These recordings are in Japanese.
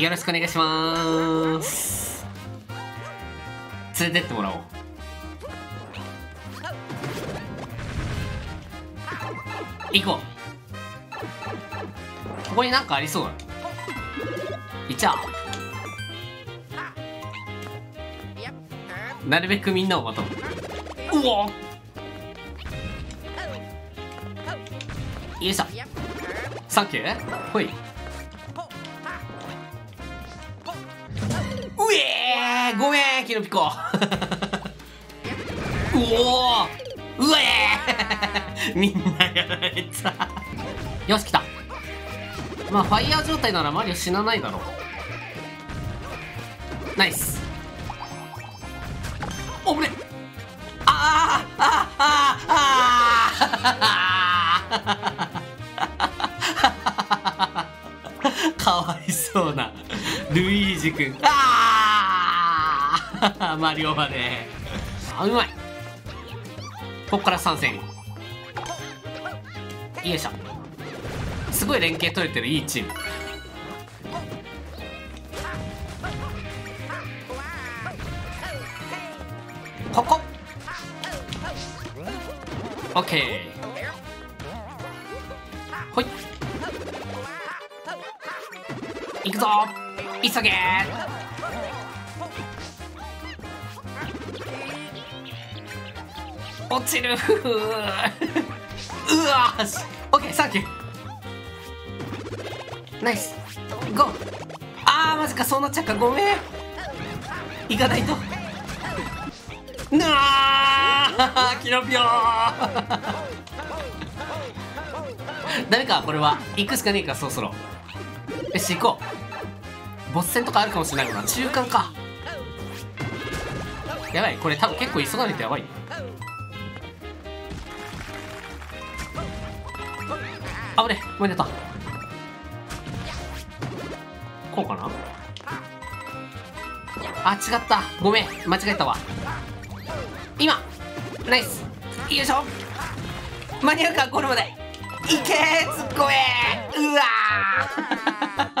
よろしくお願いします連れてってもらおう行こう。ここになんかありそう。だいっちゃう。なるべくみんなを待とううおよいしょ。サンキュー。ほい。キノピコ。うおうえ みんなやられた。よし来た。まあファイヤー状態ならマリオ死なないだろう。ナイス。おぶね。あーあーあー。あー かわいそうなルイージ君。ああ マリオまであうまい。こっから参戦。よいしょ。すごい連携取れてるいいチーム。ここ。オッケー。ほい。行くぞ。急げ。落ちる。うわ。しオッケーサンキューナイスゴーあーマジか。そうなっちゃうか。ごめん。行かないと。なあキノピオダメかこれは。行くしかねえかそろそろ。よし行こう。ボス戦とかあるかもしれないか。ら中間か。やばい。これ多分結構急がないとやばい。あぶねごめんなさいこうかな？あ違った。ごめん間違えたわ。今ナイス。よいしょ。間に合うかゴールまでいけーすっごいうわ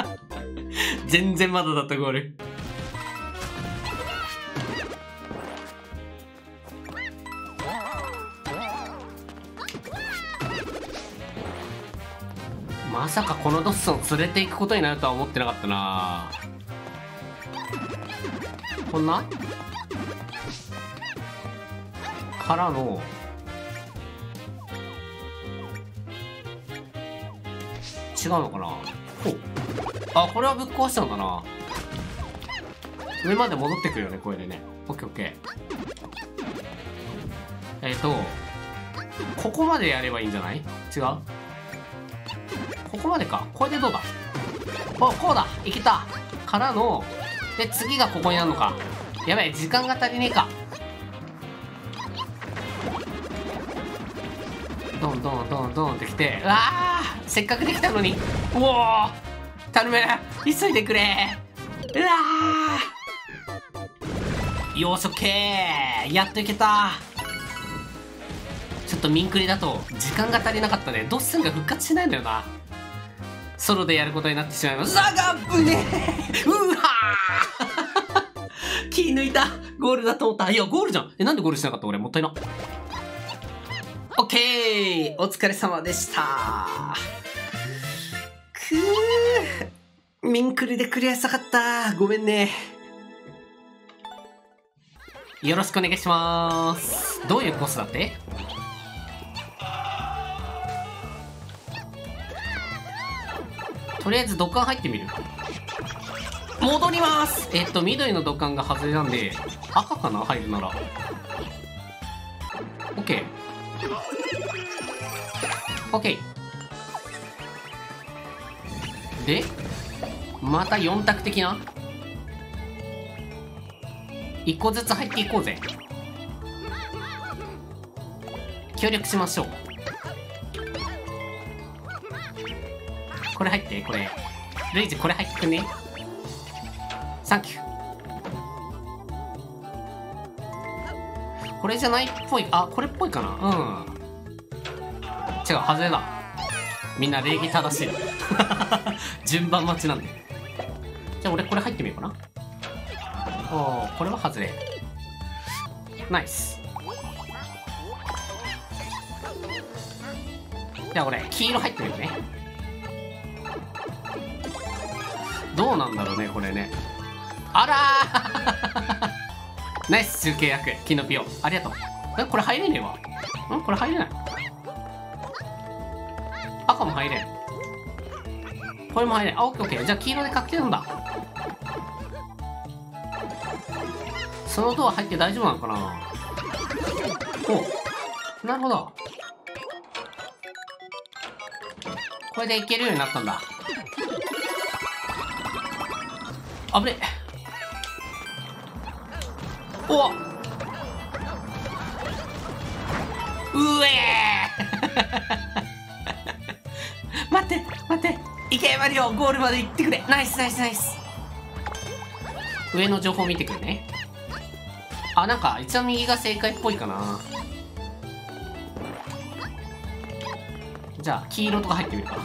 ー。全然まだだったゴール。まさかこのドッソン連れて行くことになるとは思ってなかったな。こんな？からの。違うのかな？ほう。あこれはぶっ壊したのかな。上まで戻ってくるよねこれでね。オッケーオッケー。えっ、ー、とここまでやればいいんじゃない？違う？ここまでか。これでどうだ？おこうだ。いけた。からので次がここにあるのか。やばい時間が足りねえか。ドンドンドンドンってきて。うわーせっかくできたのに。おお頼む。急いでくれ。うわー。よしオッケー。やっといけた。ちょっとミンクリだと時間が足りなかったね。ドッスンが復活しないんだよな。ソロでやることになってしまいます。ザガブねうわー。気抜いた。ゴールだと思った。いやゴールじゃん。えなんでゴールしなかった俺もったいな。オッケー。お疲れ様でした。くー。ミンクリでクリアしたかった。ごめんね。よろしくお願いします。どういうコースだって？とりあえず土管入ってみる。戻ります。えっと緑の土管が外れなんで赤かな入るなら。OK OK でまた4択的な？1個ずつ入っていこうぜ。協力しましょう。これ入ってこれ。ルイージこれ入ってくね。サンキュー。これじゃないっぽい。あこれっぽいかな。うん。違う外れだ。みんな礼儀正しい。順番待ちなんで。じゃあ俺これ入ってみようかな。おー、これは外れ。ナイス。じゃあ俺、黄色入ってみようね。どうなんだろうね、これね。あらーナイス中継役、キノピオ。ありがとう。これ入れねえわ。ん？これ入れない？赤も入れん。これも入れん。あ、オッケーオッケー。じゃあ黄色で確定なんだ。そのドア入って大丈夫なのかな？おなるほど。これでいけるようになったんだ。あぶねおっうえ待って待って。いけマリオゴールまで行ってくれ。ナイスナイスナイス。上の情報見てくるね。あなんか一番右が正解っぽいかな。じゃあ黄色とか入ってみるか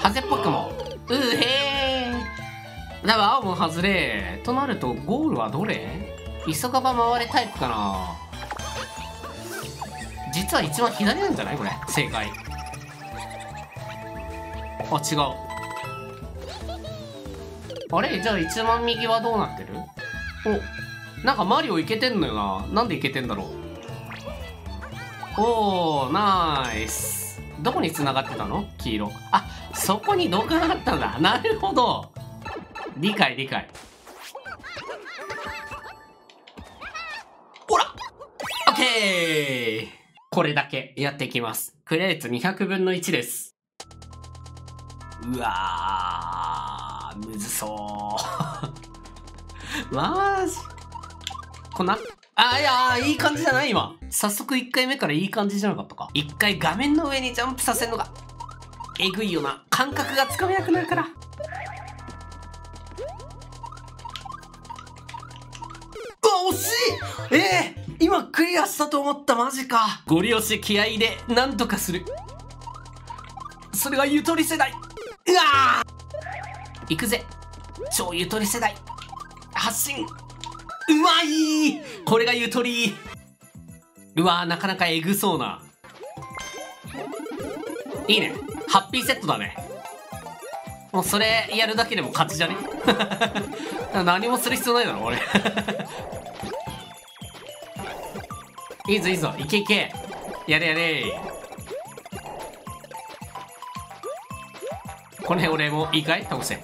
ハゼっぽくも。うへー。だから青も外れ。となるとゴールはどれ？急がば回れタイプかな。実は一番左なんじゃない？これ。正解。あ違う。あれ？じゃあ一番右はどうなってる？おなんかマリオいけてんのよな。なんでいけてんだろう。おーナイス。どこに繋がってたの？黄色。あそこに動画があったんだ。なるほど。理解理解ほらオッケーこれだけやっていきます。クレーツ200分の1です。うわー、むずそう。マジ？こんな、あ、いや、いい感じじゃない？今。早速1回目からいい感じじゃなかったか？1回画面の上にジャンプさせるのが、えぐいよな。感覚がつかめなくなるから。うわ、惜しい。ええー今クリアしたと思った。マジか。ゴリ押し気合で何とかする。それがゆとり世代。うわー。行くぜ。超ゆとり世代。発進うまいこれがゆとり。うわーなかなかえぐそうな。いいね。ハッピーセットだね。もうそれやるだけでも勝ちじゃね？何もする必要ないだろ俺いいぞいいぞ。いけいけ。やれやれ。この辺俺もいいかい？倒せ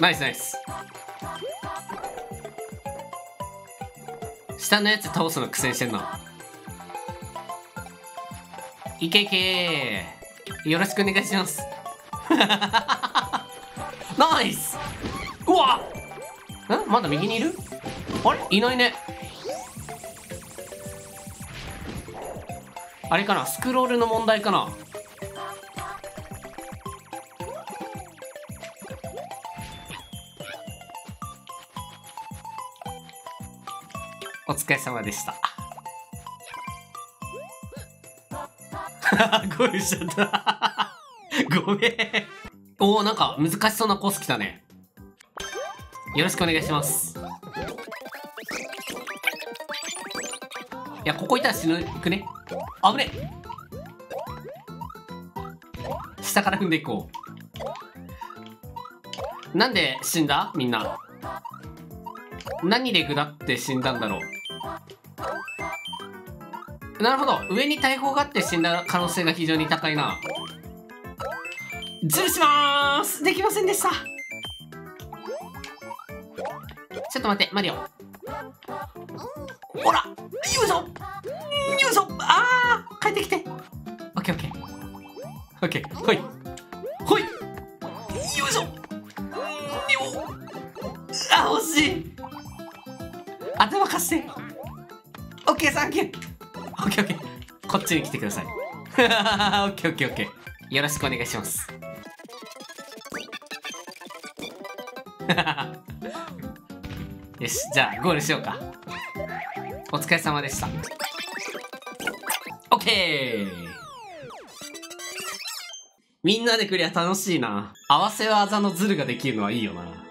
ナイスナイス。下のやつ倒すの苦戦してんないけいけ。よろしくお願いします。ナイス。うわんまだ右にいる？あれ？いないね。あれかな？スクロールの問題かな？お疲れ様でした。ゴールしちゃった。ごめん。おおなんか難しそうなコース来たね。よろしくお願いします。いや、ここいたら死ぬくね？危ね下から踏んでいこう。なんで死んだ？みんな。何で下って死んだんだろう？なるほど。上に大砲があって死んだ可能性が非常に高いな。ズルしまーすできませんでしたちょっと待って、マリオ。ほらよいしょ。よいしょ。あー帰ってきて。オッケーオッケー。オッケー。ほい。ほい。よいしょ。よあ、惜しい。頭貸して。オッケーサンキュー。オッケーオッケー。こっちに来てください。オッケーオッケーオッケー。よろしくお願いします。よしじゃあゴールしようか。お疲れ様でしたオッケーみんなでクリア楽しいな。合わせ技のズルができるのはいいよな。